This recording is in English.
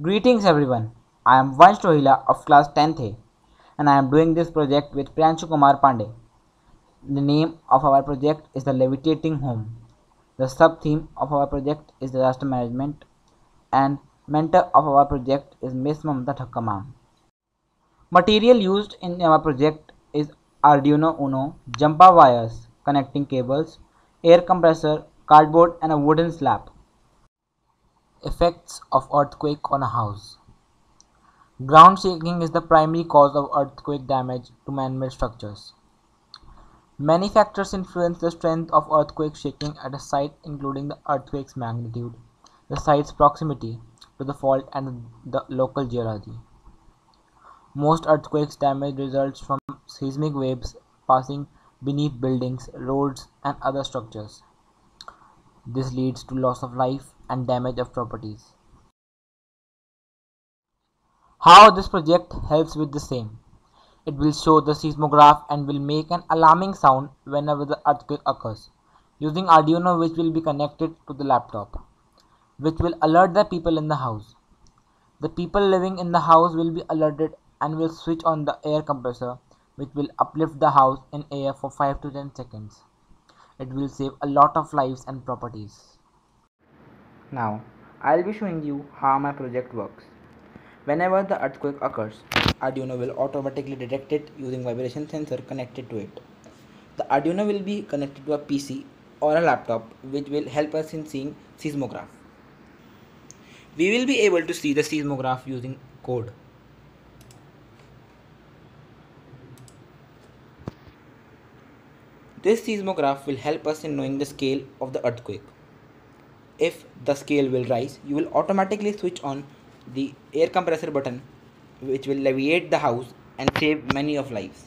Greetings everyone. I am Vansh Rohila of class 10th A and I am doing this project with Priyanshu Kumar Pandey. The name of our project is the Levitating Home. The sub-theme of our project is disaster management and mentor of our project is Miss Mamta Thakkar Material used in our project is Arduino Uno, jumper wires, connecting cables, air compressor, cardboard and a wooden slab. Effects of earthquake on a house. Ground shaking is the primary cause of earthquake damage to man-made structures. Many factors influence the strength of earthquake shaking at a site including the earthquake's magnitude, the site's proximity to the fault and the local geology. Most earthquakes damage results from seismic waves passing beneath buildings, roads and other structures. This leads to loss of life and damage of properties. How this project helps with the same. It will show the seismograph and will make an alarming sound whenever the earthquake occurs using Arduino which will be connected to the laptop which will alert the people in the house. The people living in the house will be alerted and will switch on the air compressor which will uplift the house in air for 5 to 10 seconds. It will save a lot of lives and properties. Now, I'll be showing you how my project works. Whenever the earthquake occurs, Arduino will automatically detect it using vibration sensor connected to it. The Arduino will be connected to a PC or a laptop which will help us in seeing seismograph. We will be able to see the seismograph using code. This seismograph will help us in knowing the scale of the earthquake. If the scale will rise, you will automatically switch on the air compressor button which will levitate the house and save many of lives.